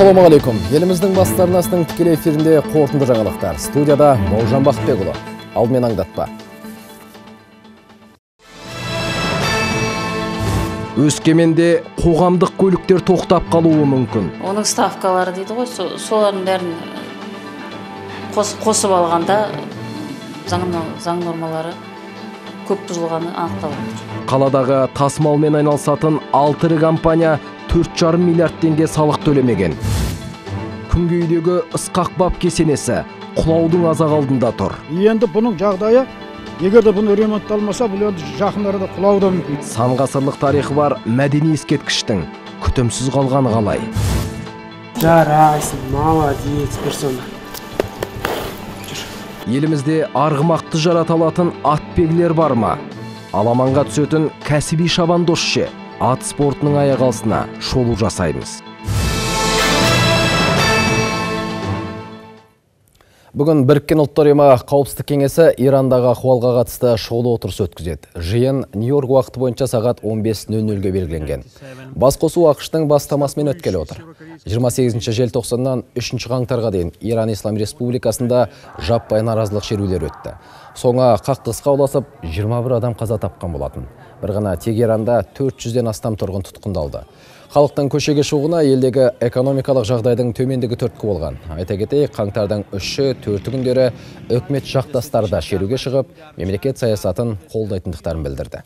ассалаумағалейкум еліміздің басты арнасының тікелей эфирінде қорытынды жаңалықтар. Студияда бауыржан бақытбекұлы. Алдымен аңдатпа. Өскеменде қоғамдық көліктер тоқтап қалуы мүмкін. Оның ставкалары дейді ғой со- солардың бәрін қос- қосып алғанда заң нормалары. Көп бұзылғаны анықталып отыр. Қаладағы тасымалмен айналысатын алты ірі компания төрт жарым миллиард теңге салық төлемеген. Күнгейдегі ысқақ баб кесенесі құлаудың азақ алдында тұр. Енді бұның жағдайы егер де бұны ремонтталмаса бұл енді жақын арада құлауы да мүмкін. Сан ғасырлық тарихы бар мәдени ескерткіштің күтімсіз қалғаны қалай? Жарайсың, молодец, персона. Елімізде арғымақты жарата алатын атбегілер бар ма? Аламанға түсетін кәсіби шабандоз ше ат спортының аяқ алысына шолу жасаймыз. Бүгін Біріккен ұлттар ұйымы қауіпсіздік кеңесі Ирандағы ахуалға қатысты шұғыл отырыс өткізеді. Жиын Нью-Йорк уақыты бойынша сағат 15.00-ге белгіленген. Басқосу ақштың бастамасымен өткелі отыр. 28 желтоқсаннан 3 қаңтарға дейін Иран Ислам Республикасында жаппай наразылық шерулер өтті. Соңы қақтығысқа ұласып 21 адам қаза тапқан болатын. Бір ғана Тегеранда 400-ден астам тұрғын тұтқындалды. Халықтың көшеге шығуына елдегі экономикалық жағдайдың төмендігі түрткі болған. Айта кетейік, қаңтардың үші төрті күндері үкімет жақтастары да шеруге шығып, мемлекет саясатын қолдайтындықтарын білдірді.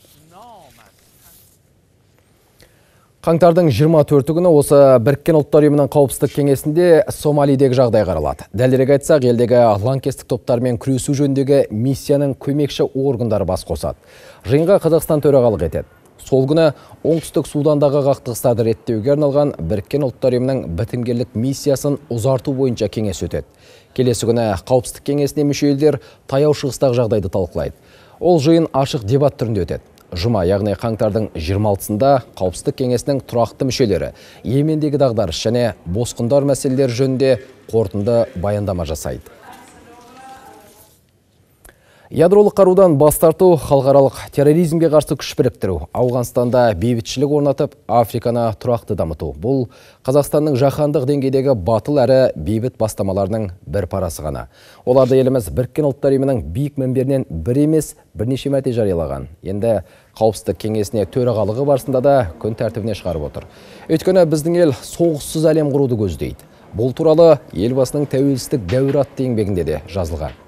Қаңтардың 24 күні осы Біріккен ұлттар ұйымының қауіпсіздік кеңесінде Сомалидегі жағдай қаралады. Дәлірек айтсақ, елдегі лаңкестік топтармен күресу жөніндегі миссияның көмекші органдары бас қосады. Жиынға Қазақстан төрағалық етеді. Сол күні оңтүстік Судандағы қақтығыстарды реттеуге арналған Біріккен ұлттар ұйымының бітімгерлік миссиясын ұзарту бойынша кеңес өтеді. Келесі күні қауіпсіздік кеңесіне мүше елдер таяу шығыстағы жағдайды талқылайды. Ол жиын ашық дебат түрінде өтеді. Жұма, яғни қаңтардың 26-сында қауіпсіздік кеңесінің тұрақты мүшелері Йемендегі дағдарыс және босқындар мәселелері жөнінде қорытынды баяндама жасайды. Ядролық қарудан бас тарту, халықаралық терроризмге қарсы күш біріктіру, Ауғанстанда бейбітшілік орнатып, Африканы тұрақты дамыту. Бұл Қазақстанның жаһандық деңгейдегі батыл әрі бейбіт бастамаларының бір парасы ғана. Оларды еліміз Біріккен ұлттар ұйымының биік мінберінен бір емес, бірнеше мәрте жариялаған. Енді қауіпсіздік кеңесіне төрағалығы барысында да күн тәртібіне шығарып отыр. Өйткені біздің ел соғыссыз әлем құруды көздейді. Бұл туралы елбасының тәуелсіздік дәуірі атты еңбегінде де жазылған.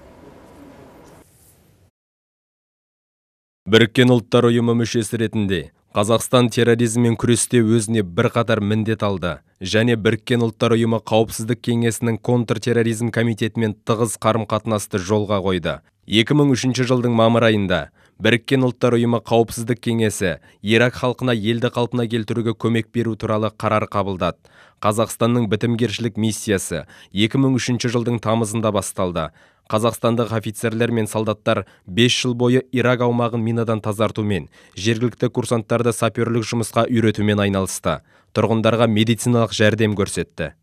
Біріккен ұлттар ұйымы мүшесі ретінде қазақстан терроризммен күресте өзіне бірқатар міндет алды және біріккен ұлттар ұйымы қауіпсіздік кеңесінің контртерроризм комитетімен тығыз қарым-қатынасты жолға қойды. 2003 жылдың мамыр айында біріккен ұлттар ұйымы қауіпсіздік кеңесі ирак халқына елді қалпына келтіруге көмек беру туралы қарар қабылдады. Қазақстанның бітімгершілік миссиясы 2003 жылдың тамызында басталды. Қазақстандық офицерлер мен солдаттар 5 жыл бойы ирак аумағын минадан тазартумен жергілікті курсанттарды саперлік жұмысқа үйретумен айналысты тұрғындарға медициналық жәрдем көрсетті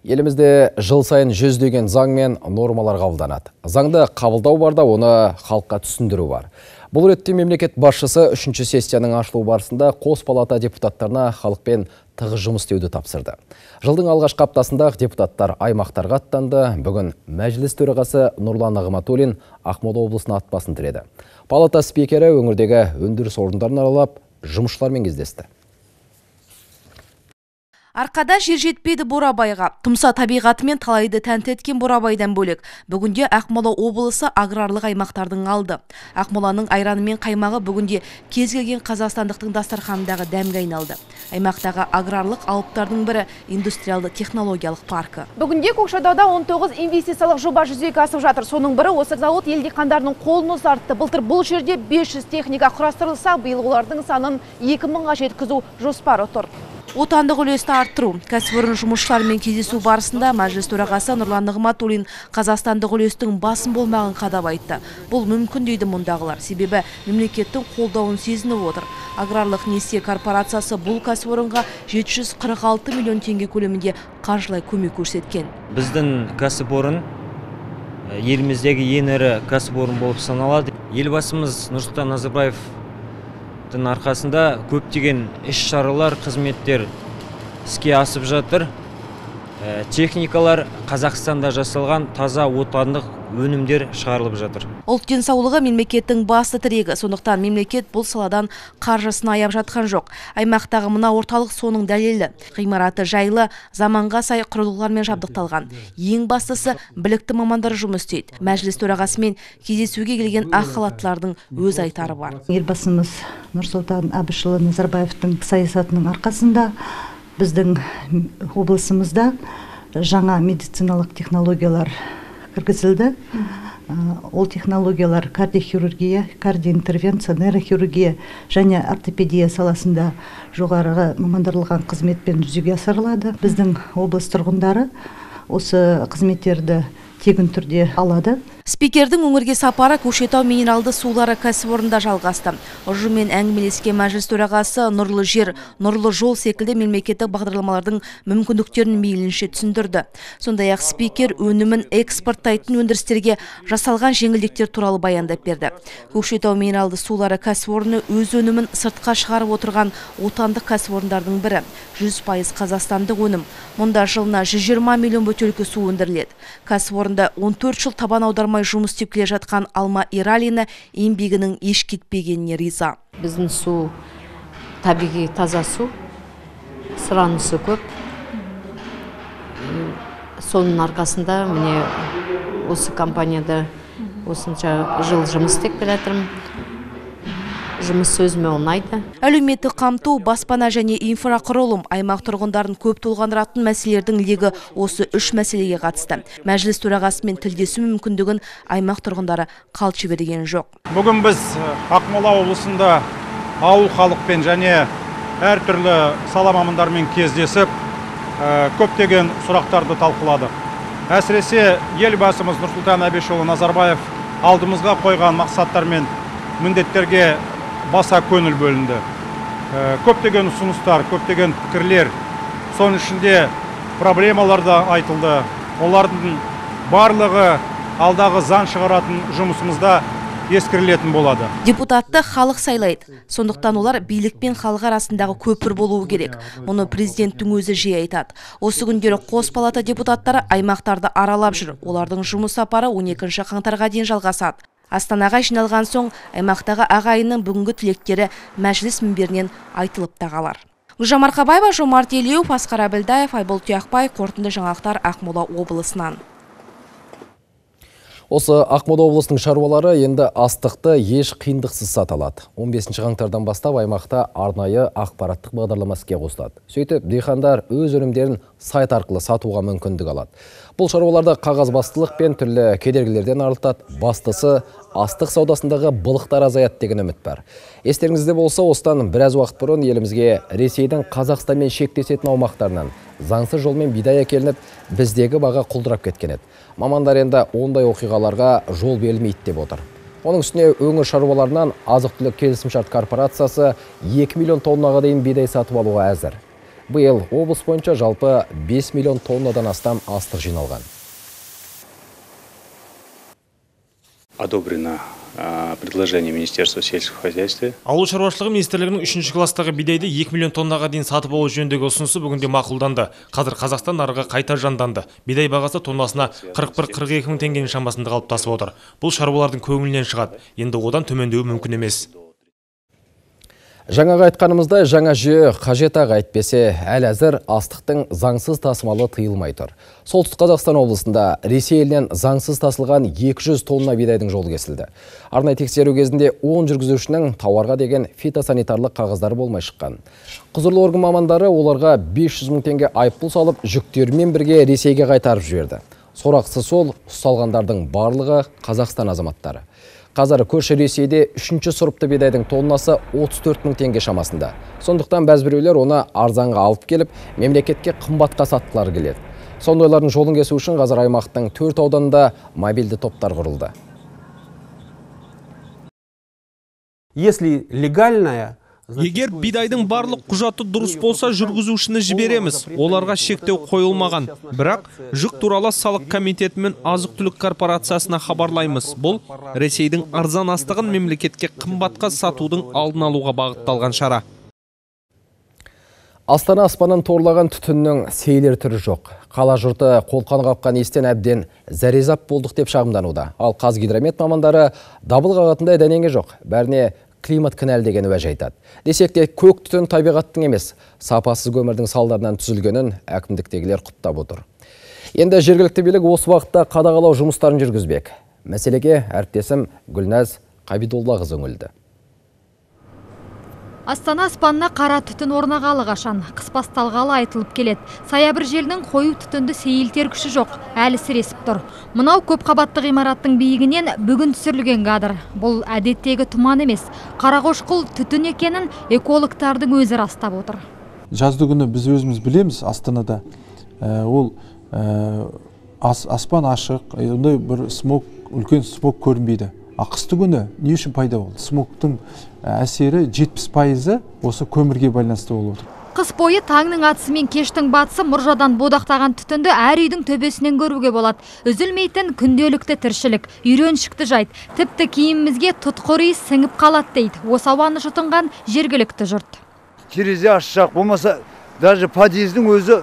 Елімізде жыл сайын жүздеген заң мен нормалар қабылданады. Заңды қабылдау барда оны халыққа түсіндіру бар. Бұл ретте мемлекет басшысы үшінші сессияның ашылу барысында қос палата депутаттарына халықпен тығыз жұмыс істеуді тапсырды. Жылдың алғашқы аптасында депутаттар аймақтарға аттанды. Бүгін мәжіліс төрағасы Нұрлан Нығматулин Ақмола облысына ат басын тіреді. Палата спикері өңірдегі өндіріс орындарын аралап, жұмысшылармен кездесті. Арқада жер жетпейді Борабайға. Тұмса табиғатымен талайды тәнті еткен Борабайдан бөлек. Бүгінде Ақмола облысы аграрлық аймақтардың алды. Ақмоланың айраны мен қаймағы бүгінде кез келген қазақстандықтың дастарханындағы дәмге айналды. Аймақтағы аграрлық алыптардың бірі индустриалды технологиялық паркі. Бүгінде Көкшетауда 19 инвестициялық жоба жүзеге асып жатыр. Соның бірі осы зауыт ел диқандарының қолын ұзартты. Былтыр бұл жерде 500 техника құрастырылса, биыл олардың санын 2000-ға жеткізу жоспары тұр. Отандық үлесті арттыру. Кәсіпорын жұмысшылармен кездесу барысында мәжіліс төрағасы Нұрлан Нығматулин қазақстандық үлестің басым болмағын қадап айтты. Бұл мүмкін дейді мұндағылар. Себебі мемлекеттің қолдауын сезініп отыр. Аграрлық несие корпорациясы бұл кәсіпорынға 746 миллион теңге көлемінде қаржылай көмек көрсеткен. біздің кәсіпорын еліміздегі ең ірі кәсіпорын болып саналады елбасымыз нұрсұлтан назарбаевтың арқасында көптеген іс шаралар қызметтер іске асып жатыр. Ә, техникалар қазақстанда жасалған таза отандық өнімдер шығарылып жатыр Ұлт денсаулығы мемлекеттің басты тірегі, сондықтан мемлекет бұл саладан қаржысын аяп жатқан жоқ. Аймақтағы мына орталық соның дәлелі. Ғимараты жайлы, заманға сай құрылғылармен жабдықталған. Ең бастысы білікті мамандар жұмыс істейді. Мәжіліс төрағасымен кездесуге келген ақ халаттылардың өз айтары бар. елбасымыз нұрсұлтан әбішұлы назарбаевтың саясатының арқасында біздің облысымызда жаңа медициналық технологиялар кіргізілді. Ол технологиялар кардиохирургия кардиоинтервенция нейрохирургия және ортопедия саласында жоғарғы мамандырылған қызметпен жүзеге асырылады. Біздің облыс тұрғындары осы қызметтерді тегін түрде алады. Спикердің өңірге сапары Көкшетау минералды сулары кәсіпорнында жалғасты. Ұжыммен әңгімелескен мәжіліс төрағасы нұрлы жер, нұрлы жол секілді мемлекеттік бағдарламалардың мүмкіндіктерін мейлінше түсіндірді. Сондай-ақ спикер өнімін экспорттайтын өндірістерге жасалған жеңілдіктер туралы баяндап берді. Көкшетау минералды сулары кәсіпорны өз өнімін сыртқа шығарып отырған отандық кәсіпорындардың бірі. 100% қазақстандық өнім. Мұнда жылына 120 миллион бөтелке су өндіріледі. Кәсіпорында 14 жыл табан аудармай жұмыс істеп келе жатқан Алма Иралина еңбегінің еш кетпегеніне риза. біздің су табиғи таза су сұранысы көп соның арқасында міне осы компанияда осынша жыл жұмыс істеп келе жатырмын жұмыс өзіме ұнайды Әлеуметтік қамту, баспана және инфрақұрылым аймақ тұрғындарын көп толғандыратын мәселелердің легі осы үш мәселеге қатысты. Мәжіліс төрағасымен тілдесу мүмкіндігін аймақ тұрғындары қалт жіберген жоқ. Бүгін біз Ақмола облысында ауыл халықпен және әртүрлі сала мамандарымен кездесіп, көптеген сұрақтарды талқыладық. Әсіресе елбасымыз Нұрсұлтан Әбішұлы Назарбаев алдымызға қойған мақсаттар мен міндеттерге баса көңіл бөлінді. Көптеген ұсыныстар, көптеген пікірлер, соның ішінде проблемалар да айтылды. Олардың барлығы алдағы заң шығаратын жұмысымызда ескерілетін болады Депутатты халық сайлайды. Сондықтан олар билік пен халық арасындағы көпір болуы керек. Мұны президенттің өзі жиі айтады. Осы күндері қос палата депутаттары аймақтарды аралап жүр. Олардың жұмыс сапары 12 қаңтарға дейін жалғасады. Астанаға жиналған соң аймақтағы ағайынның бүгінгі тілектері мәжіліс мінберінен айтылып та қалар. Гүлжан Марқабаева, Жомарт Елеуов, Асқар Әбілдаев, Айбол Тұяқбай, қорытынды жаңалықтар Ақмола облысынан. Осы Ақмола облысының шаруалары енді астықты еш қиындықсыз сата алады. 15 қаңтардан бастап аймақта арнайы ақпараттық бағдарлама іске қосылады. Сөйтіп, диқандар өз өнімдерін сайт арқылы сатуға мүмкіндік алады. Бұл шаруаларды қағазбастылық пен түрлі кедергілерден арылтады. Бастысы астық саудасындағы былықтар азаяды деген үміт бар. Естеріңізде болса, осыдан біраз уақыт бұрын елімізге Ресейдің Қазақстанмен шектесетін аумақтарынан заңсыз жолмен бидай әкелініп, біздегі баға құлдырап кеткен еді. Мамандар енді ондай оқиғаларға жол берілмейді деп отыр. Оның үстіне өңір шаруаларынан азық-түлік келісімшарт корпорациясы 2 миллион тоннаға дейін бидай сатып алуға әзір. Биыл облыс бойынша жалпы 5 миллион тоннадан астам астық жиналған. одобрено а, предложение Министерства сельского хозяйства. Ауыл шаруашылығы министрлігінің үшінші класстағы бидайды 2 миллион тоннаға дейін сатып алу жөніндегі ұсынысы бүгінде мақұлданды. Қазір Қазақстан нарығы қайта жанданды. Бидай бағасы тоннасына 41-42 мың теңгенің шамасында қалыптасып отыр. Бұл шаруалардың көңілінен шығады. Енді одан төмендеуі мүмкін емес. Жаңаға айтқанымыздай жаңа жүйе қажет ақ әйтпесе әл әзір астықтың заңсыз тасымалы тыйылмай тұр. Солтүстік Қазақстан облысында Ресей елінен заңсыз тасылған 200 тонна бидайдың жолы кесілді. Арнайы тексеру кезінде 10 жүргізушінің тауарға деген фитосанитарлық қағаздары болмай шыққан. Құзырлы орган мамандары оларға 500 мың теңге айыппұл салып, жүктерімен бірге Ресейге қайтарып жіберді. Сорақсы сол, ұсталғандардың барлығы Қазақстан азаматтары. Қазір көрші Ресейде үшінші сұрыпты бидайдың тоннасы 34 мың теңге шамасында. Сондықтан бәзбіреулер оны арзанға алып келіп, мемлекетке қымбатқа сатқылары келеді. Сондайлардың жолын кесу үшін қазір аймақтың төрт ауданында мобильді топтар құрылды. Если легальная Егер бидайдың барлық құжаты дұрыс болса, жүргізушіні жібереміз. Оларға шектеу қойылмаған. Бірақ жүк туралы салық комитеті мен азық-түлік корпорациясына хабарлаймыз. Бұл Ресейдің арзан астығын мемлекетке қымбатқа сатудың алдын алуға бағытталған шара. Астана аспанын торлаған түтіннің сейлер түрі жоқ. Қала жұрты қолқан қапқан естен әбден зәрезап болдық деп шағымдануда. Ал Қазгидромет мамандары дабыл қағатындай дәнеңе жоқ. Бәріне климат кінәл деген уәж айтады. Десек те көк түтін табиғаттың емес, сапасыз көмірдің салдарынан түзілгенін әкімдіктегілер құптап отыр. Енді жергілікті билік осы уақытта қадағалау жұмыстарын жүргізбек. Мәселеге әріптесім Гүлназ Қабидоллақызы үңілді. Астана аспанына қара түтін орнағалы қашан, қыс басталғалы айтылып келеді. Саябір желдің қою түтінді сейілтер күші жоқ, әлі сіресіп тұр. Мынау көп қабатты ғимараттың биігінен бүгін түсірілген кадр. Бұл әдеттегі тұман емес, қарақошқыл түтін екенін экологтардың өзі растап отыр. Жазды күні біз өзіміз білеміз Астанада. Ол ас, аспан ашық, бір смог, үлкен смог көрінбейді. А қысты күні не үшін пайда болды? Смогтың әсері 70 пайызы осы көмірге байланысты болып отыр. Қыс бойы таңның атысы мен кештің батысы мұржадан бодақтаған түтінді әр үйдің төбесінен көруге болады. Үзілмейтін күнделікті тіршілік, үйреншікті жайт, тіпті киімімізге тұтқыр иіс сіңіп қалады дейді. Осы ауаны жұтынған жергілікті жұрт. Терезе ашсақ болмаса даже подъездің өзі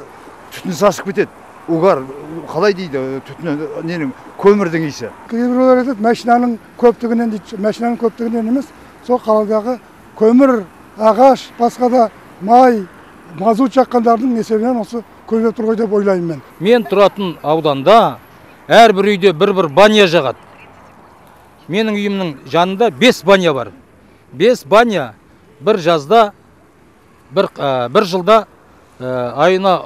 түтін сасып кетеді угар қалай дейді түтін ненің көмірдің иісі кейбіреулер айтады машинаның көптігінен дейді машинаның көптігінен емес сол қаладағы көмір ағаш басқа да май мазут жаққандардың есебінен осы көбейіп тұр ғой деп ойлаймын мен. Мен тұратын ауданда әрбір үйде бір бір баня жағады. Менің үйімнің жанында бес баня бар. Бес баня бір жазда бір, ә, бір жылда ә, айына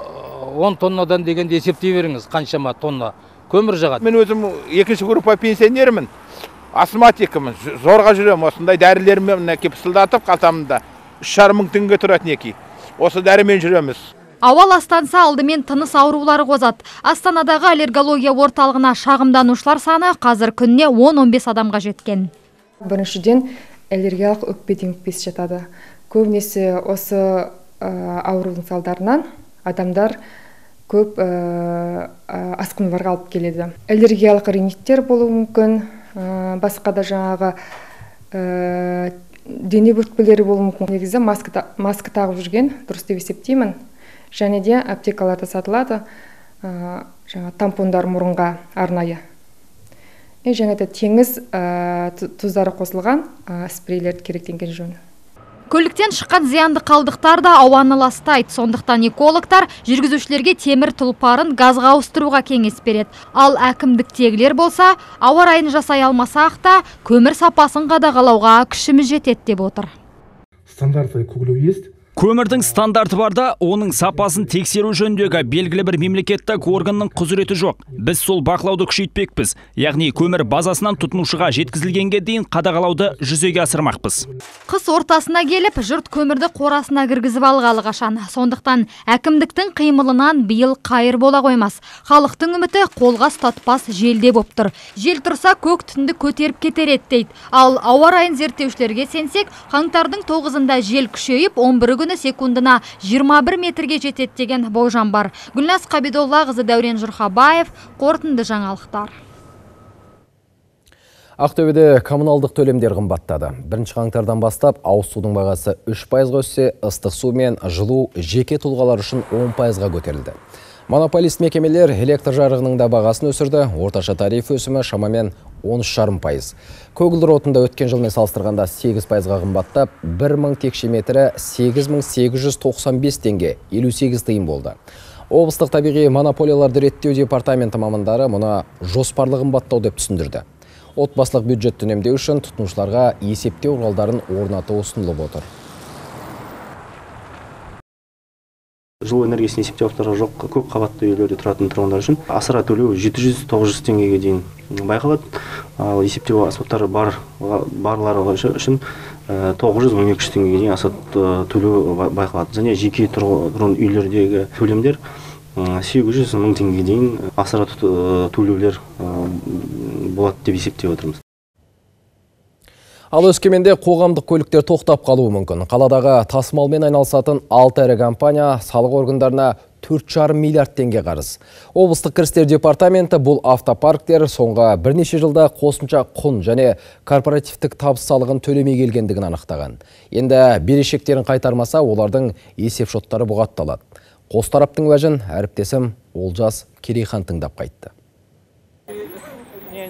он тоннадан дегенде есептей беріңіз қаншама тонна көмір жағады. Мен өзім екінші группа пенсионермін. Астматикімін зорға жүремін осындай дәрілермен мінекей пысылдатып қалтамда үш жарым мың теңге тұрады неки. Осы дәрімен жүреміз. Ауа ластанса алдымен тыныс аурулары қозады. Астанадағы аллергология орталығына шағымданушылар саны қазір күніне 10-15 адамға жеткен. Біріншіден аллергиялық өкпе демікпесі жатады. Көбінесе осы аурудың салдарынан адамдар көп ә, асқынуларға алып келеді. Аллергиялық риниттер болуы мүмкін. Басқа да жаңағы ә, дене бөртпелері болуы мүмкін. Негізі маска, маска тағып жүрген дұрыс деп есептеймін. Және де аптекаларда сатылады ә, жаңа тампондар мұрынға арнайы. И және де теңіз тұздары қосылған спрейлерді керектенген жөн. Көліктен шыққан зиянды қалдықтар да ауаны ластайды. Сондықтан экологтар жүргізушілерге темір тұлпарын газға ауыстыруға кеңес береді. Ал әкімдіктегілер болса ауа райын жасай алмасақ та көмір сапасын қадағалауға күшіміз жетеді деп отыр. Стандарты есть Көмірдің стандарты барда, оның сапасын тексеру жөніндегі белгілі бір мемлекеттік органның құзыреті жоқ. Біз сол бақылауды күшейтпекпіз. Яғни көмір базасынан тұтынушыға жеткізілгенге дейін қадағалауды жүзеге асырмақпыз. Қыс ортасына келіп, жұрт көмірді қорасына кіргізіп алғалы қашан. Сондықтан әкімдіктің қимылынан биыл қайыр бола қоймас. Халықтың үміті қолға ұстатпас желде боп тұр. Жел тұрса көк түнді көтеріп кетер еді дейді. Ал ауа райын зерттеушілерге сенсек, қаңтардың 9-ында жел күшейіп, 11 күні секундына 21 метрге жетеді деген болжам бар. Гүлназ Қабидоллақызы Дәурен Жұрхабаев, қорытынды жаңалықтар. Ақтөбеде коммуналдық төлемдер қымбаттады. Бірінші қаңтардан бастап ауыз судың бағасы 3 пайызға өссе, ыстық су мен жылу жеке тұлғалар үшін 10 пайызға көтерілді. Монополист мекемелер электр жарығының да бағасын өсірді. Орташа тариф өсімі шамамен 13,5 пайыз. Көгілдір отында өткен жылмен салыстырғанда 8 пайызға қымбаттап, 1000 текше метрі 8895 теңге 58 тиын болды. Облыстық табиғи монополияларды реттеу департаменті мамандары мұны жоспарлы қымбаттау деп түсіндірді. Отбасылық бюджет үнемдеу үшін тұтынушыларға есептеу құралдарын орнату ұсынылып отыр. Жылу энергиясын есептеу орталығы жоқ. Көп қабатты үйлерде тұратын тұрғындар үшін асыра төлеу жеті жүз тоғыз жүз теңгеге дейін байқалады. Ал есептеу аспаптары бар барлары үшін тоғыз жүз он екі жүз теңгеге дейін аса төлеу байқалады. Және жеке тұрғын үйлердегі төлемдер сегіз жүз мың теңгеге дейін асыра төлеулер болады деп есептеп отырмыз. Ал өскеменде қоғамдық көліктер тоқтап қалуы мүмкін. Қаладағы тасымалмен айналысатын алты ірі компания салық органдарына 4,5 миллиард теңге қарыз. Облыстық кірістер департаменті бұл автопарктер соңғы бірнеше жылда қосымша құн және корпоративтік табыс салығын төлемей келгендігін анықтаған. Енді берешектерін қайтармаса, олардың есеп шоттары бұғатталады. Қос тараптың әріптесім Олжас Керейхан тыңдап қайтты.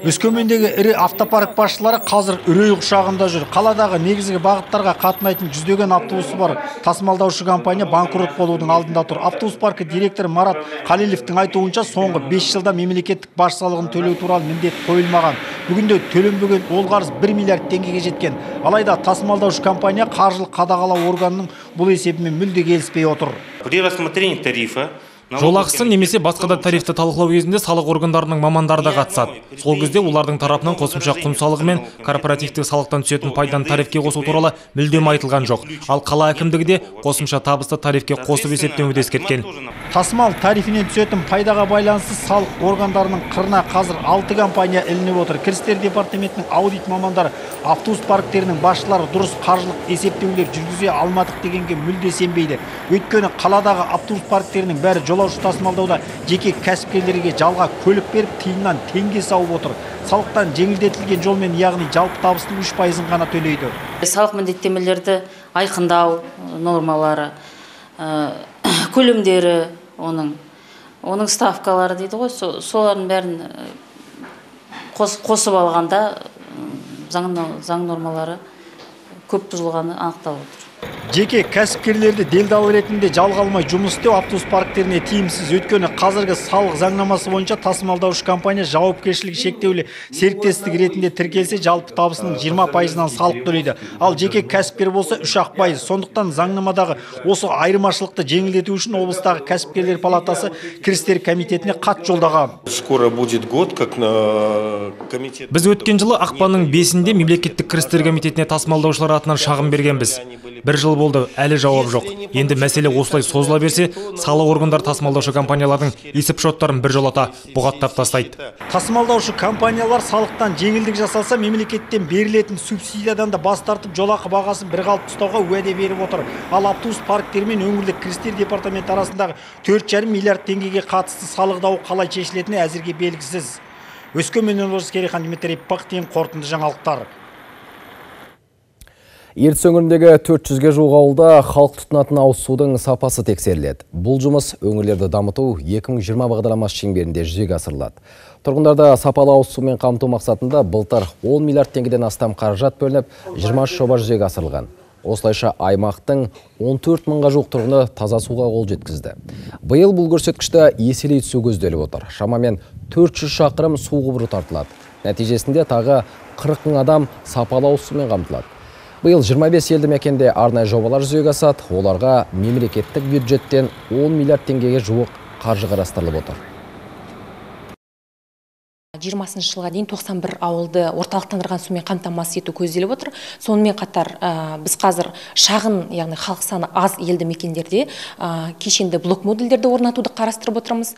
Өскемендегі ірі автопарк басшылары қазір үрей құшағында жүр. Қаладағы негізгі бағыттарға қатынайтын жүздеген автобусы бар. Тасымалдаушы компания банкрот болудың алдында тұр. Автобус паркі директоры Марат Қалилевтің айтуынша соңғы 5 жылда мемлекеттік баж салығын төлеу туралы міндет қойылмаған. Бүгінде төленбеген ол қарыз 1 миллиард теңгеге жеткен. Алайда тасымалдаушы компания қаржылық қадағалау органының бұл есебімен мүлде келіспей отыр. При рассмотрении тарифа жол ақысын немесе басқа да тарифті талқылау кезінде салық органдарының мамандары да қатысады. сол кезде олардың тарапынан қосымша құн салығы мен корпоративтік салықтан түсетін пайданы тарифке қосу туралы мүлдем айтылған жоқ. ал қала әкімдігі де қосымша табысты тарифке қосып есептеуді ескерткен. тасымал тарифінен түсетін пайдаға байланысты салық органдарының қырына қазір алты компания ілініп отыр. Кірістер департаментінің аудит мамандары автобус парктерінің басшылары дұрыс қаржылық есептеулер жүргізе алмадық дегенге мүлде сенбейді. Өйткені қаладағы автобус парктерінің бәрі жолаушы тасымалдауда жеке кәсіпкерлерге жалға көлік беріп тиыннан теңге сауып отыр. Салықтан жеңілдетілген жолмен яғни жалпы табыстың үш пайызын ғана төлейді. Салық міндеттемелерді айқындау нормалары көлемдері оның оның ставкалары дейді ғой. Солардың бәрін қосып алғанда заң, заң нормалары көп бұзылғаны анықталып отыр. Жеке кәсіпкерлерді делдал ретінде жалға алмай жұмыс істеу автобус парктеріне тиімсіз өйткені қазіргі салық заңнамасы бойынша тасымалдаушы компания жауапкершілігі шектеулі серіктестік ретінде тіркелсе жалпы табысының 20 пайызынан салық төлейді. Ал жеке кәсіпкер болса үш ақ пайыз. Сондықтан заңнамадағы осы айырмашылықты жеңілдету үшін облыстағы кәсіпкерлер палатасы кірістер комитетіне хат жолдаған. Скоро будет год как комитет біз өткен жылы ақпанның бесінде мемлекеттік кірістер комитетіне тасымалдаушылар атынан шағым бергенбіз. Бір жыл болды әлі жауап жоқ. Енді мәселе осылай созыла берсе салық органдары тасымалдаушы компаниялардың есеп шоттарын біржолата бұғаттап тастайды. Тасымалдаушы компаниялар салықтан жеңілдік жасалса мемлекеттен берілетін субсидиядан да бас тартып жолақы бағасын бір қалыпты ұстауға уәде беріп отыр. Ал автобус парктері мен өңірлік кірістер департаменті арасындағы төрт жарым миллиард теңгеге қатысты салық дауы қалай шешілетіні әзірге белгісіз. Өскеменнен олжас керейхан дмитрий пыхтин қорытынды жаңалықтар. Ертіс өңіріндегі 400-ге жуық ауылда халық тұтынатын ауыз судың сапасы тексеріледі. Бұл жұмыс өңірлерді дамыту 2020 бағдарламасы шеңберінде жүзеге асырылады. Тұрғындарды сапалы ауыз сумен қамту мақсатында былтыр 10 миллиард теңгеден астам қаражат бөлініп, 20 жоба жүзеге асырылған. Осылайша аймақтың 14 мыңға жуық тұрғыны таза суға қол жеткізді. Биыл бұл көрсеткішті еселей түсу көзделіп отыр. Шамамен 400 шақырым су құбыры тартылады. Нәтижесінде тағы 40 мың адам сапалы ауыз сумен қамтылады. Биыл 25 елді мекенде арнайы жобалар жүзеге асады. Оларға мемлекеттік бюджеттен 10 миллиард теңгеге жуық қаржы қарастырылып отыр. 20 жылға дейін 91 ауылды орталықтандырған сумен қамтамасыз ету көзделіп отыр. Сонымен қатар біз қазір шағын, яғни халық саны аз елді мекендерде кешенді блок модульдерді орнатуды қарастырып отырмыз.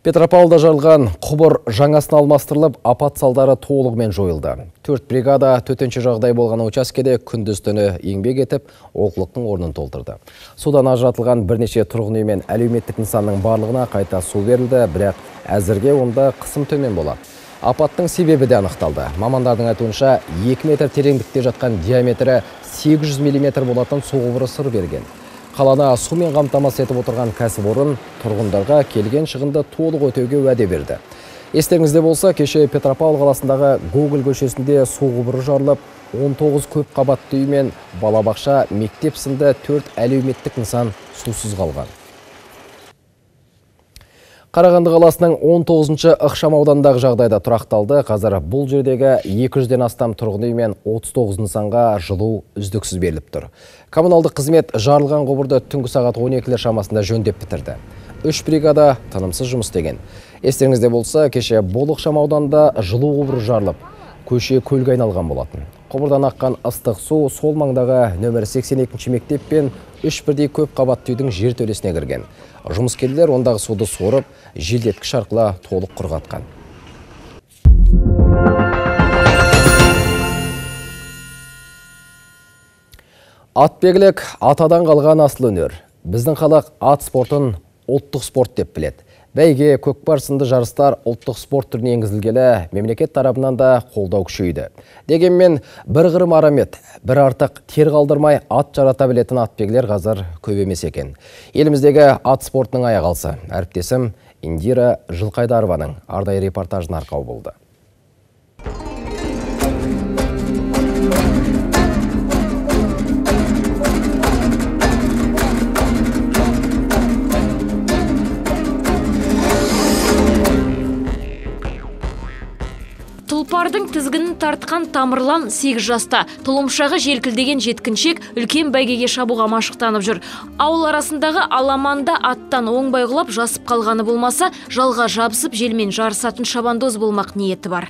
Петропавлда жарылған құбыр жаңасын алмастырылып, апат салдары толығымен жойылды. Төрт бригада төтенше жағдай болған учаскеде күндіз түні еңбек етіп, олқылықтың орнын толтырды. Судан ажыратылған бірнеше тұрғын үй мен әлеуметтік нысанның барлығына қайта су берілді, бірақ әзірге онда қысым төмен болады. Апаттың себебі де анықталды. Мамандардың айтуынша 2 метр тереңдікте жатқан диаметрі 800 мм болатын су құбыры сыр берген қаланы сумен қамтамасыз етіп отырған кәсіпорын тұрғындарға келген шығынды толық өтеуге уәде берді. Естеріңізде болса кеше петропавл қаласындағы гоголь көшесінде су құбыры жарылып 19 көп қабатты үй мен балабақша мектеп сынды төрт әлеуметтік нысан сусыз қалған. Қарағанды қаласының 19-шы ықшам аудандағы жағдайда тұрақталды. Қазір бұл жердегі 200-ден астам тұрғын үй мен 39 нысанға жылу үздіксіз беріліп тұр. Коммуналдық қызмет жарылған құбырды түнгі сағат 12-лер шамасында жөндеп бітірді. Үш бригада тынымсыз жұмыс істеген. Естеріңізде болса, кеше бұл ықшам ауданда жылу құбыры жарылып, көше көлге айналған болатын. Құбырдан аққан ыстық су сол маңдағы нөмір 82 мектеп пен үш бірдей көп қабатты үйдің жер төлесіне кірген. Жұмыскерлер ондағы суды сорып, желдеткіш арқылы толық құрғатқан. Атбегілік атадан қалған асыл өнер. Біздің халық ат спортын ұлттық спорт деп біледі. Бәйге көкпар сынды жарыстар ұлттық спорт түріне енгізілгелі мемлекет тарапынан да қолдау күшейді. Дегенмен бір қырым арамет, бір артық тер қалдырмай ат жарата білетін атбегілер қазір көп емес екен. Еліміздегі ат спортының аяғалсы. Әріптесім Индира Жылқайдарованың ардай репортажын арқау болды. Тұлпардың тізгінін тартқан тамырлан 8 жаста. Тұлымшағы желкілдеген жеткіншек үлкен бәйгеге шабуға машықтанып жүр. Ауыл арасындағы аламанда аттан оңбай құлап жасып қалғаны болмаса жалға жабысып желмен жарысатын шабандоз болмақ ниеті бар.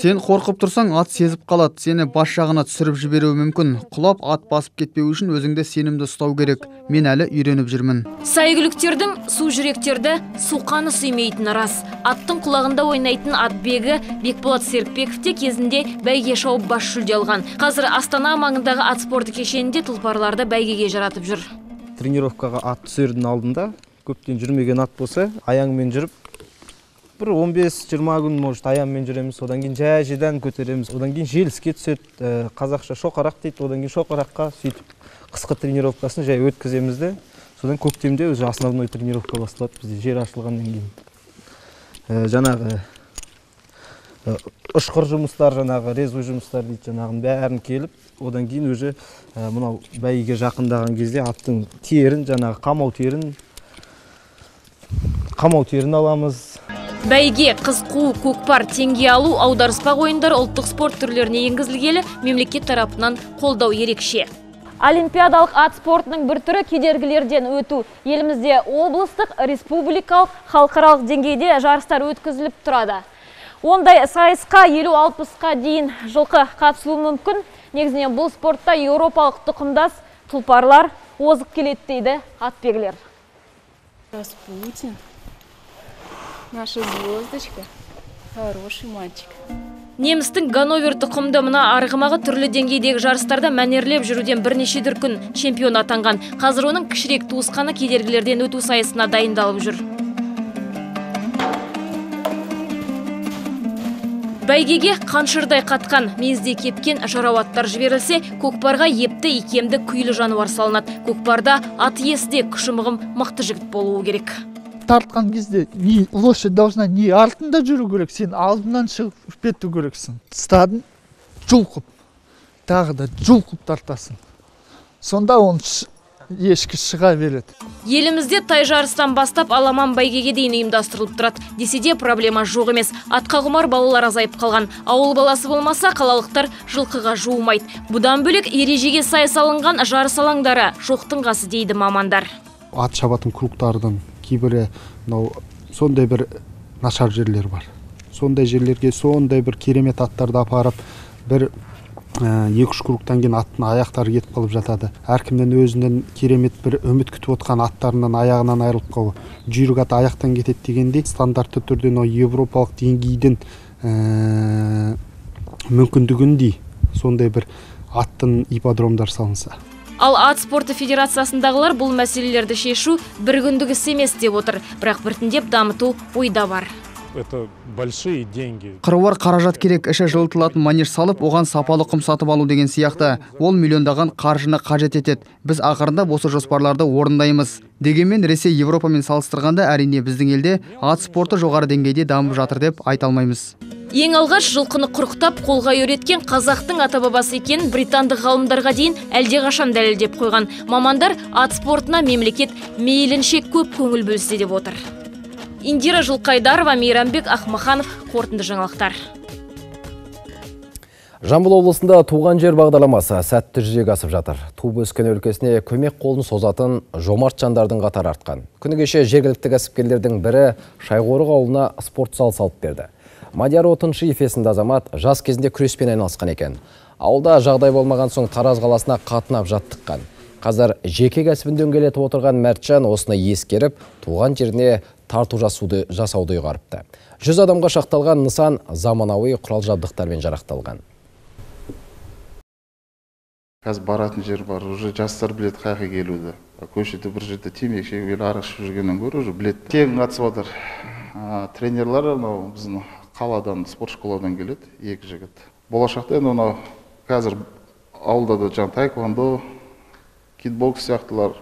Сен қорқып тұрсаң ат сезіп қалады. Сені бас жағына түсіріп жіберуі мүмкін. Құлап ат басып кетпеу үшін өзіңді сенімді ұстау керек. Мен әлі үйреніп жүрмін. Сәйгүліктердің су жүректерді суқаны сүймейтіні рас. Аттың құлағында ойнайтын атбегі бекболат серікбеков те кезінде бәйге шауып бас жүлде алған. Қазір астана маңындағы ат спорты кешенінде тұлпарларды бәйгеге жаратып жүр. Тренировкаға ат түсердің алдында көптен жүрмеген ат болса аяңмен жүріп бір 15-20 күн может аяңмен жүреміз. Одан кейін жай жайдан көтереміз. Одан кейін желіске түседі қазақша шоқарақ дейді. Одан кейін шоқараққа сөйтіп қысқы тренировкасын жай өткіземіз де содан көктемде уже основной тренировка басталады бізде жер ашылғаннан кейін. Жаңағы ұшқыр жұмыстар жаңағы резвый жұмыстар дейді жаңағының бәрін келіп одан кейін уже мынау бәйгеге жақындаған кезде аттың терін жаңағы қамау терін қамау терін аламыз. Бәйге қыз қуу көкпар теңге алу аударыспақ ойындары ұлттық спорт түрлеріне енгізілгелі мемлекет тарапынан қолдау ерекше. Олимпиадалық ат спортының бір түрі кедергілерден өту. Елімізде облыстық республикалық халықаралық деңгейде жарыстар өткізіліп тұрады. Ондай сайысқа елу алпысқа дейін жылқы қатысуы мүмкін. Негізінен бұл спортта еуропалық тұқымдас тұлпарлар озық келеді дейді атбегілер. Распутин, наша звездочка, хороший мальчик. немістің ганновер тұқымды мына арғымағы түрлі деңгейдегі жарыстарда мәнерлеп жүруден бірнеше дүркін чемпион атанған. Қазір оның кішірек туысқаны кедергілерден өту сайысына дайындалып жүр. Бәйгеге қаншырдай қатқан мезде кепкен жарауаттар жіберілсе көкпарға епті икемді күйлі жануар салынады. Көкпарда ат иесі де күші мығым мықты жігіт болуы керек. Тартқан кезде не лошадь должна не артында жүру керек сен алдынан шығып кету керексің. Тыстадың жұлқып тағы да жұлқып тартасың. Сонда оны ешкі шыға береді. Елімізде тай жарыстан бастап аламан бәйгеге дейін ұйымдастырылып тұрады. Десе де проблема жоқ емес. Атқа құмар балалар азайып қалған. Ауыл баласы болмаса қалалықтар жылқыға жуымайды. Бұдан бөлек ережеге сай салынған жарыс алаңдары жоқтың қасы дейді мамандар. Ат шабатын клубтардың кейбірі мынау сондай бір нашар жерлер бар. Сондай жерлерге сондай бір керемет аттарды апарып бір екі үш кругтан кейін аттың аяқтары кетіп қалып жатады. Әркімнен өзінен керемет бір үміт күтіп отқан аттарынан аяғынан айырылып қалу. Жүйрік ат аяқтан кетеді дегендей стандартты түрде мынау европалық деңгейдің мүмкіндігіндей сондай бір аттың ипподромдар салынса. Ал ат спорты федерациясындағылар бұл мәселелерді шешу бір күндік іс емес деп отыр. Бірақ біртіндеп дамыту ойда бар. Это большие деньги. қыруар қаражат керек іші жылытылатын манеж салып оған сапалы құм сатып алу деген сияқты. Ол миллиондаған қаржыны қажет етеді. Біз ақырындап осы жоспарларды орындаймыз. Дегенмен ресей европамен салыстырғанда әрине біздің елде ат спорты жоғары деңгейде дамып жатыр деп айта алмаймыз. Ең алғаш жылқыны құрықтап қолға үйреткен қазақтың ата бабасы екенін британдық ғалымдарға дейін әлдеқашан дәлелдеп қойған. Мамандар ат спортына мемлекет мейлінше көп көңіл бөлсе деп отыр. Индира жылқайдарова мейрамбек ахмаханов қорытынды жаңалықтар Жамбыл облысында туған жер бағдарламасы сәтті жүзеге асып жатыр. Туып өскен өлкесіне көмек қолын созатын жомарт жандардың қатары артқан. Күні кеше жергілікті кәсіпкерлердің бірі Шайғорық ауылына спорт зал салып берді. Мадияр Отыншиев есімді азамат жас кезінде күреспен айналысқан екен. Ауылда жағдай болмаған соң Тараз қаласына қатынап жаттыққан. Қазір жеке кәсібін дөңгелетіп отырған Мәртжан осыны ескеріп, туған жеріне тарту жасауды жасауды ұйғарыпты. Жүз адамға шақталған нысан заманауи құрал жабдықтармен жарақталған. қазір баратын жер бар уже жастар біледі қай жаққа келуді. Көшеде бір жерде темекі шегіп или арақ ішіп жүргеннен гөрі уже біледі тегін қатысып жатыр тренерлар мынау біздің қаладан спорт школадан келеді екі жігіт. Болашақта енді мынау қазір ауылда да жаңағы таэквондо кикбокс сияқтылар.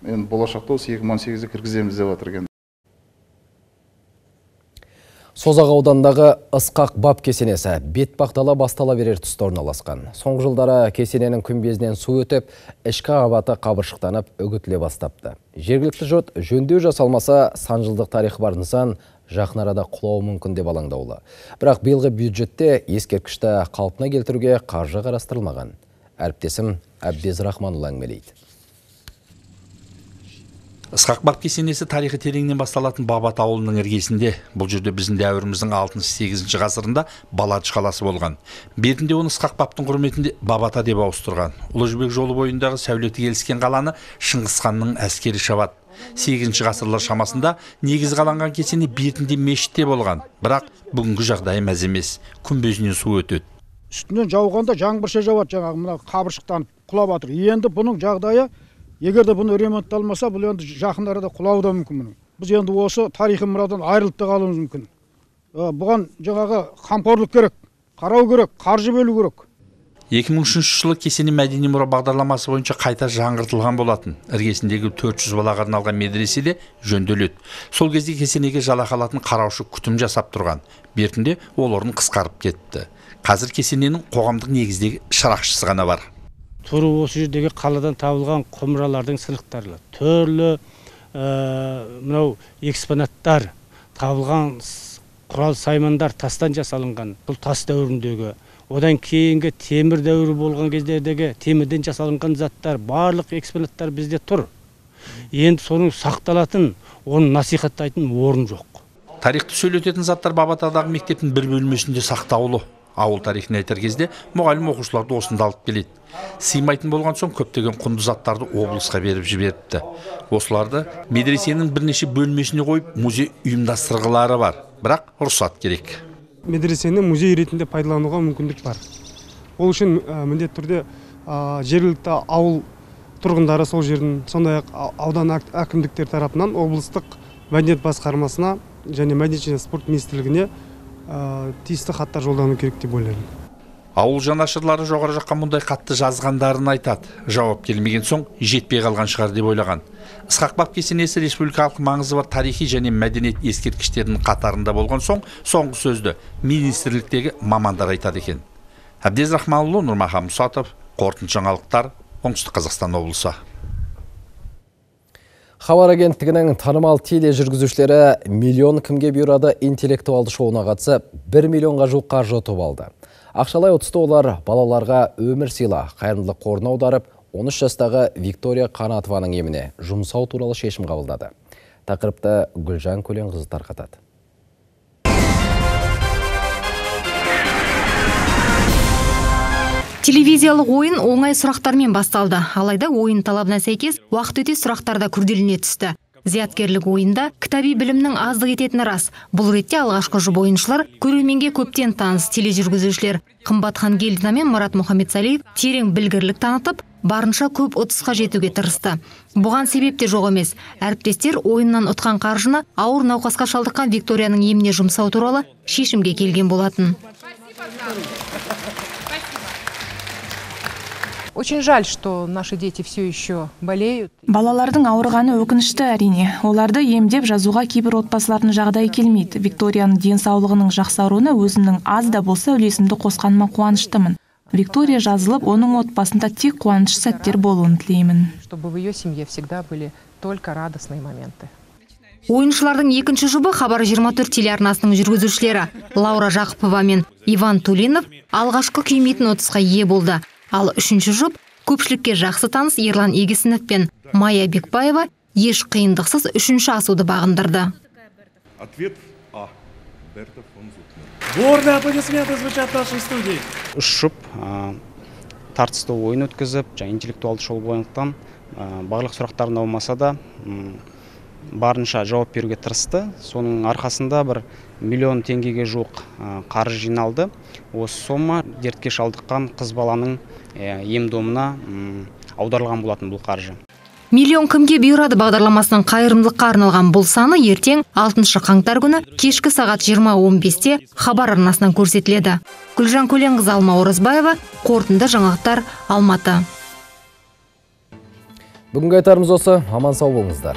Енді болашақта осы екі мың он сегізде кіргіземіз деп жатыр екен Созақ аудандағы ысқақ бап кесенесі бетпақ дала бастала берер тұста орналасқан. Соңғы жылдары кесененің күмбезінен су өтіп, ішкі қабаты қабыршықтанып үгітіле бастапты. Жергілікті жұрт жөндеу жасалмаса сан жылдық тарихы бар нысан жақын арада құлауы мүмкін деп алаңдаулы. Бірақ биылғы бюджетте ескерткішті қалпына келтіруге қаржы қарастырылмаған. Әріптесім Әбдез Рахманұлы әңгімелейді. Ысқақбақ кесенесі тарихы тереңнен басталатын бабат ауылының іргесінде бұл жерде біздің дәуіріміздің алтыншы сегізінші ғасырында баладыш қаласы болған. Бетінде оны ысқақбаптың құрметінде бабата деп ауыстырған. Ұлы жібек жолы бойындағы сәулеті келіскен қаланы шыңғыс ханның әскері шабады. Сегізінші ғасырлар шамасында негізі қаланған кесене бетінде мешітте болған. Бірақ бүгінгі жағдайы мәз емес. Күмбезінен су өтеді. Үстінен жауғанда жаңбырша жауады жаңағы мына қабыршықтанып құлап жатыр енді бұның жағдайы егер де бұны ремонтталмаса бұл енді жақын арада құлауы да мүмкін мұның. Біз енді осы тарихи мұрадан айырылып та қалуымыз мүмкін. Бұған жаңағы қамқорлық керек қарау керек қаржы бөлу керек. 2003 жылы кесене мәдени мұра бағдарламасы бойынша қайта жаңғыртылған болатын. іргесіндегі 400 балаға арналған медресе де жөнделеді. Сол кезде кесенеге жалақы алатын қараушы күтім жасап тұрған. Бертінде ол орын қысқарып кетті. Қазір кесененің қоғамдық негіздегі шырақшысы ғана бар. Тура осы жердегі қаладан табылған құмыралардың сынықтары. Түрлі мынау экспонаттар табылған құрал саймандар тастан жасалынған. Бұл тас дәуіріндегі одан кейінгі темір дәуірі болған кездердегі темірден жасалынған заттар барлық экспонаттар бізде тұр. Енді соның сақталатын оны насихаттайтын орын жоқ. Тарихты сөйлететін заттар бабатадағы мектептің бір бөлмесінде сақтаулы. Ауыл тарихын айтар кезде мұғалім оқушыларды осында алып келеді. Сыймайтын болған соң көптеген құнды заттарды облысқа беріп жіберіпті. Осыларды медресенің бірнеше бөлмесіне қойып музей ұйымдастырғылары бар. Бірақ рұқсат керек. Медресені музей ретінде пайдалануға мүмкіндік бар. Ол үшін міндетті түрде жергілікті ауыл тұрғындары сол жердің сондай ақ аудан әкімдіктер тарапынан облыстық мәдениет басқармасына және мәдениет және спорт министрлігіне тиісті хаттар жолдану керек деп ойлаймын. Ауыл жанашырлары жоғары жаққа мұндай қатты жазғандарын айтады. Жауап келмеген соң жетпей қалған шығар деп ойлаған. Ысқақ баб кесенесі республикалық маңызы бар тарихи және мәдениет ескерткіштерінің қатарында болған соң соңғы сөзді министрліктегі мамандар айтады екен. Әбдез рахманұлы нұрмахан мұсатов қорытынды жаңалықтар оңтүстік қазақстан облысы. Хабар агенттігінің танымал тележүргізушілері миллион кімге бұйырады интеллектуалды шоуына қатысып, 1 миллионға жуық қаржы ұтып алды. Ақшалай ұтысты олар балаларға өмір сыйла қайырымдылық қорына аударып, 13 жастағы Виктория Қанатованың еміне жұмсау туралы шешім қабылдады. Тақырыпты Гүлжан Көленқызы тарқатады. Телевизиялық ойын оңай сұрақтармен басталды. Алайда ойын талабына сәйкес уақыт өте сұрақтар да күрделене түсті. Зияткерлік ойында кітаби білімнің аздық ететіні рас. Бұл ретте алғашқы жұп ойыншылар көрерменге көптен таныс тележүргізушілер. Қымбатхан гелдина мен марат мұхамедсалиев терең білгірлік танытып барынша көп ұтысқа жетуге тырысты. Бұған себеп те жоқ емес. Әріптестер ойыннан ұтқан қаржыны ауыр науқасқа шалдыққан викторияның еміне жұмсау туралы шешімге келген болатын. Очень жаль, что наши дети все еще болеют. Балалардың ауырғаны өкінішті әрине. Оларды емдеп жазуға кейбір отбасылардың жағдайы келмейді. Викторияның денсаулығының жақсаруына өзімнің аз да болса үлесімді қосқаныма қуаныштымын. Виктория жазылып, оның отбасында тек қуанышты сәттер болуын тілеймін. Чтобы в ее семье всегда были только радостные моменты. ойыншылардың екінші жұбы хабар 24 телеарнасының жүргізушілері лаура жақыпова мен иван тулинов алғашқы күймейтін ұтысқа ие болды ал үшінші жұп көпшілікке жақсы таныс ерлан егесінов пен майя бекбаева еш қиындықсыз үшінші асуды бағындырды Ответ А. Бурные аплодисменты звучат в нашей студии. үш жұп тартысты ойын өткізіп жаңа интеллектуалды шоу болғандықтан барлық сұрақтарында болмаса да барынша жауап беруге тырысты соның арқасында бір миллион теңгеге жуық қаржы жиналды осы сома дертке шалдыққан қыз баланың ем домына аударылған болатын бұл қаржы. Миллион кімге бұйырады бағдарламасының қайырымдылыққа арналған бұл саны ертең 6 қаңтар күні кешкі сағат 20:15-те хабар арнасынан көрсетіледі. Гүлжан көленқызы алма оразбаева қорытынды жаңалықтар алматы. Бүгінгі айтарымыз осы. Аман сау болыңыздар.